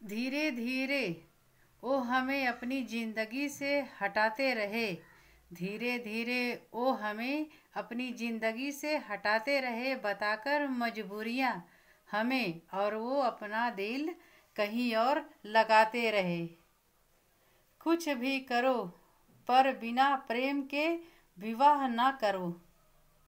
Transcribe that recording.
धीरे धीरे वो हमें अपनी ज़िंदगी से हटाते रहे। धीरे धीरे वो हमें अपनी ज़िंदगी से हटाते रहे, बताकर मजबूरियाँ हमें और वो अपना दिल कहीं और लगाते रहे। कुछ भी करो पर बिना प्रेम के विवाह ना करो।